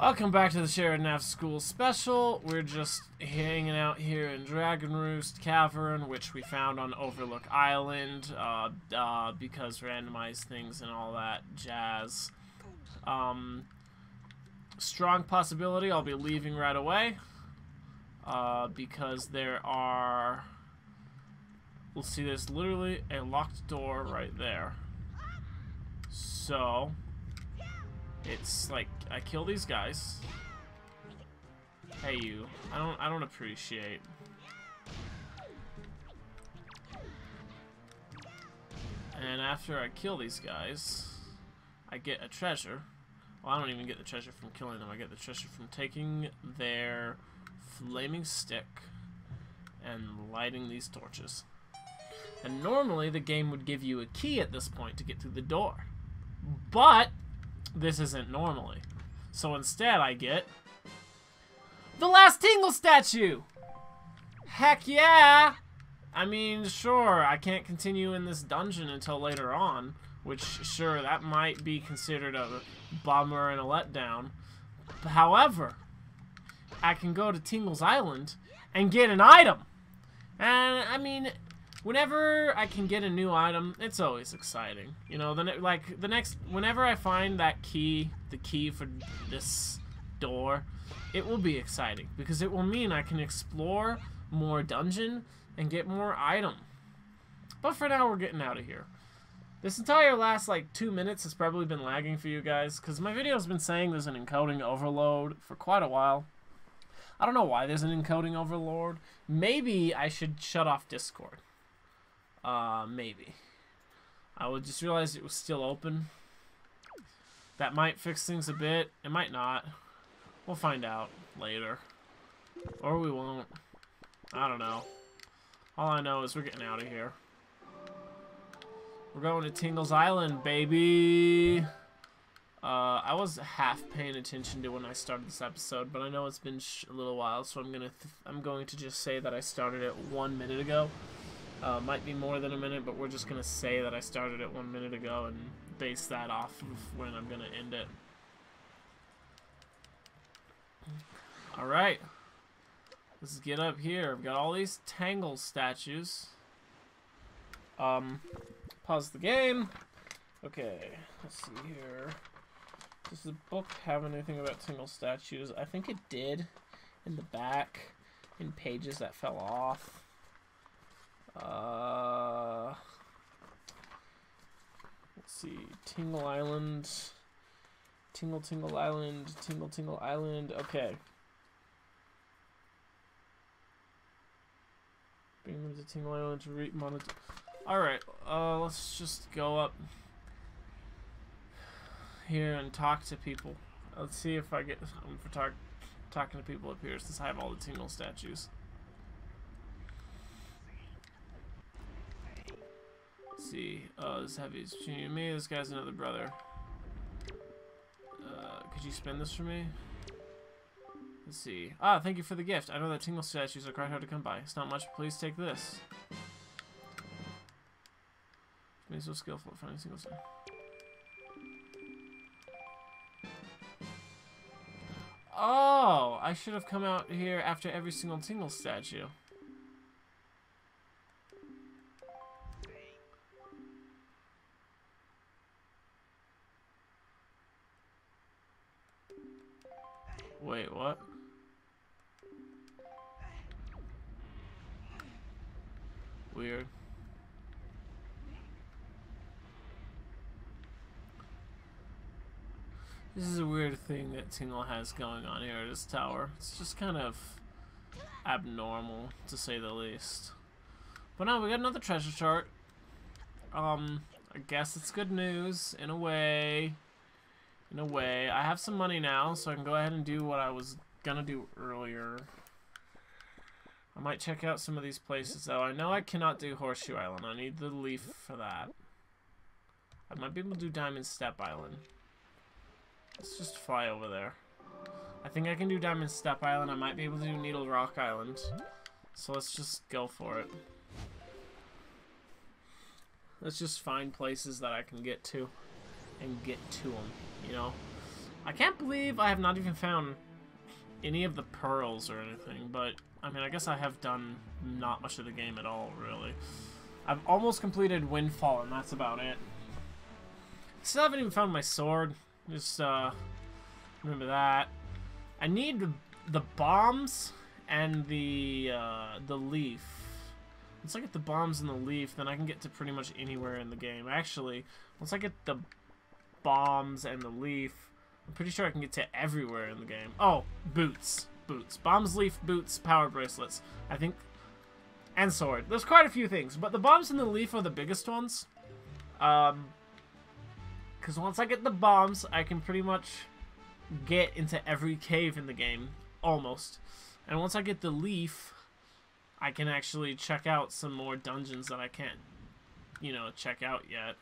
Welcome back to the Sheridan After School Special. We're just hanging out here in Dragon Roost Cavern, which we found on Overlook Island, uh, uh, because randomized things and all that jazz. Um, strong possibility I'll be leaving right away, uh, because there are... We'll see there's literally a locked door right there. So, it's like I kill these guys. Hey you. I don't I don't appreciate. And after I kill these guys, I get a treasure. Well, I don't even get the treasure from killing them. I get the treasure from taking their flaming stick and lighting these torches. And normally the game would give you a key at this point to get through the door. But this isn't normally. So instead I get the last Tingle statue! Heck yeah! I mean, sure, I can't continue in this dungeon until later on, which, sure, that might be considered a bummer and a letdown. However, I can go to Tingle's Island and get an item! And, I mean, whenever I can get a new item, it's always exciting. You know, the like the next whenever I find that key, the key for this door, it will be exciting because it will mean I can explore more dungeon and get more item. But for now, we're getting out of here. This entire last like two minutes has probably been lagging for you guys because my video has been saying there's an encoding overload for quite a while. I don't know why there's an encoding overload. Maybe I should shut off Discord. Uh, maybe. I would just realize it was still open. That might fix things a bit. It might not. We'll find out later. Or we won't. I don't know. All I know is we're getting out of here. We're going to Tingle's Island, baby! Uh, I was half paying attention to when I started this episode, but I know it's been a little while, so I'm gonna I'm going to just say that I started it one minute ago. Uh, might be more than a minute, but we're just going to say that I started it one minute ago and base that off of when I'm going to end it. Alright. Let's get up here. I've got all these Tingle statues. Um, pause the game. Okay, let's see here. Does the book have anything about Tingle statues? I think it did in the back, in pages that fell off. Uh, let's see. Tingle Island. Tingle Tingle Island. Tingle Tingle Island. Okay. Bring them to Tingle Island to read monitor. Alright, uh, let's just go up here and talk to people. Let's see if I get um, for talk, talking to people up here since I have all the Tingle statues. See. Oh, this heavy is between me. This guy's another brother. Uh, could you spend this for me? Let's see. Ah, thank you for the gift. I know that tingle statues are quite hard to come by. It's not much. Please take this. Me so skillful at finding Tingle statue. Oh, I should have come out here after every single tingle statue. Wait, what? Weird. This is a weird thing that Tingle has going on here at his tower. It's just kind of abnormal, to say the least. But now we got another treasure chart. Um, I guess it's good news, in a way in a way. I have some money now, so I can go ahead and do what I was gonna do earlier. I might check out some of these places, though. I know I cannot do Horseshoe Island. I need the leaf for that. I might be able to do Diamond Step Island. Let's just fly over there. I think I can do Diamond Step Island. I might be able to do Needle Rock Island. So let's just go for it. Let's just find places that I can get to and get to them, you know? I can't believe I have not even found any of the pearls or anything, but I mean, I guess I have done not much of the game at all, really. I've almost completed Windfall, and that's about it. Still haven't even found my sword. Just, uh, remember that. I need the, bombs and the, uh, the leaf. Once I get the bombs and the leaf, then I can get to pretty much anywhere in the game. Actually, once I get the bombs and the leaf, I'm pretty sure I can get to everywhere in the game. Oh, boots. Boots. Bombs, leaf, boots, power bracelets. I think... And sword. There's quite a few things, but the bombs and the leaf are the biggest ones. Um... Because once I get the bombs, I can pretty much get into every cave in the game. Almost. And once I get the leaf, I can actually check out some more dungeons that I can't, you know, check out yet.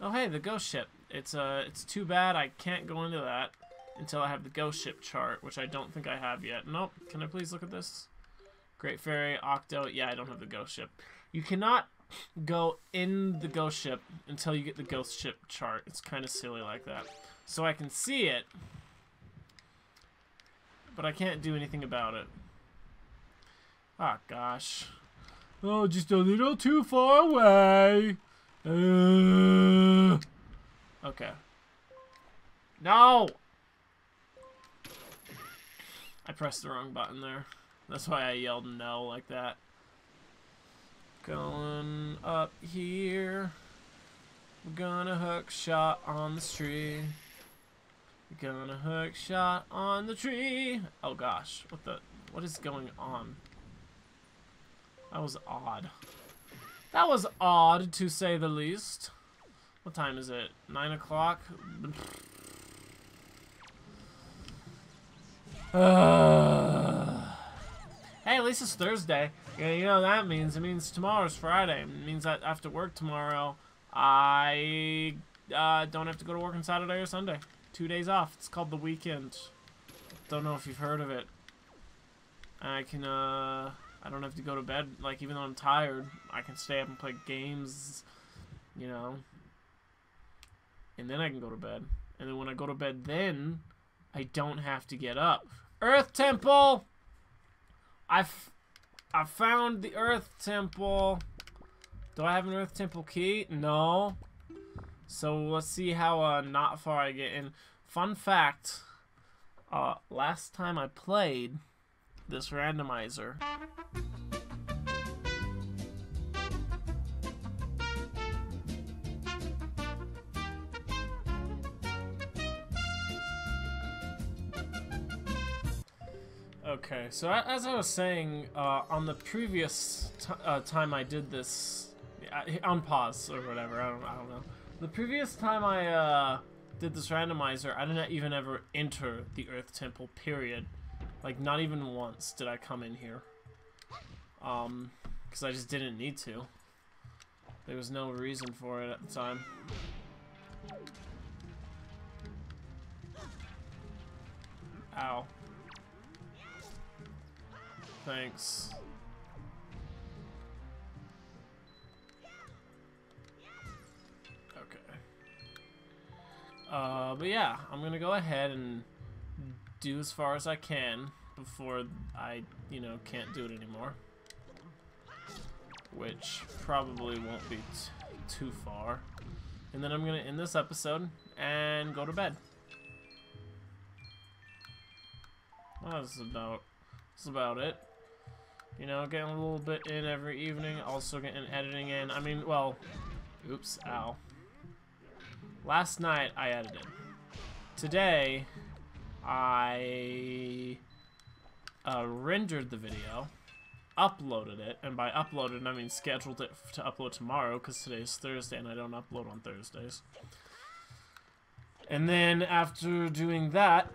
Oh hey, the ghost ship. It's uh, it's too bad I can't go into that until I have the ghost ship chart, which I don't think I have yet. Nope. Can I please look at this? Great Fairy, Octo. Yeah, I don't have the ghost ship. You cannot go in the ghost ship until you get the ghost ship chart. It's kind of silly like that. So I can see it, but I can't do anything about it. Ah, oh, gosh. Oh, just a little too far away. Uh, okay. No! I pressed the wrong button there. That's why I yelled no like that. Going up here. We're gonna hook shot on the tree. We're gonna hook shot on the tree. Oh gosh, what the, what is going on? That was odd. That was odd, to say the least. What time is it? 9 o'clock? Hey, at least it's Thursday. Yeah, you know what that means? It means tomorrow's Friday. It means that after work tomorrow, I uh, don't have to go to work on Saturday or Sunday. Two days off. It's called the weekend. Don't know if you've heard of it. I can, uh... I don't have to go to bed. Like, even though I'm tired, I can stay up and play games, you know. And then I can go to bed. And then when I go to bed then, I don't have to get up. Earth Temple! I've, I found the Earth Temple. Do I have an Earth Temple key? No. So let's see how uh, not far I get in. Fun fact, uh, last time I played this randomizer. Okay, so as I was saying, uh, on the previous uh, time I did this, on pause or whatever, I don't, I don't know. The previous time I uh, did this randomizer, I didn't even ever enter the Earth Temple, period. Like, not even once did I come in here. Um, because I just didn't need to. There was no reason for it at the time. Ow. Thanks. Okay. Uh, but yeah, I'm gonna go ahead and do as far as I can before I, you know, can't do it anymore. Which probably won't be too far. And then I'm going to end this episode and go to bed. Well, that's about, that's about it. You know, getting a little bit in every evening, also getting editing in. I mean, well, oops, ow. Last night I edited. Today, I uh, rendered the video, uploaded it, and by uploaded I mean scheduled it to upload tomorrow because today's Thursday and I don't upload on Thursdays. And then after doing that,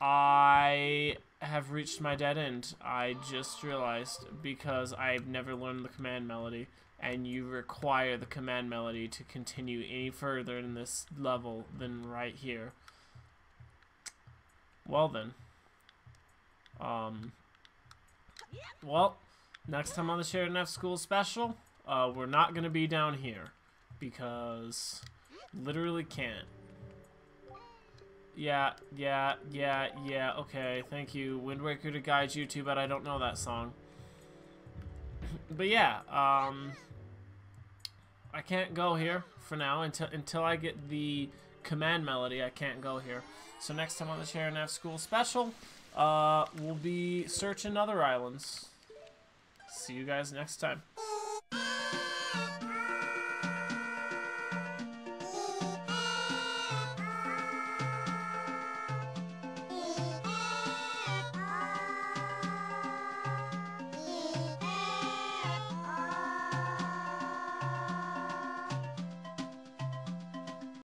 I have reached my dead end. I just realized because I've never learned the command melody and you require the command melody to continue any further in this level than right here. Well then. Um. Well, next time on the Sheridan After School special, uh, we're not gonna be down here because literally can't. Yeah, yeah, yeah, yeah, okay, thank you. Wind Waker to guide you, too but I don't know that song. but yeah, um, I can't go here for now until until I get the command melody. I can't go here. So next time on the Sheridan School Special, uh, we'll be searching other islands. See you guys next time.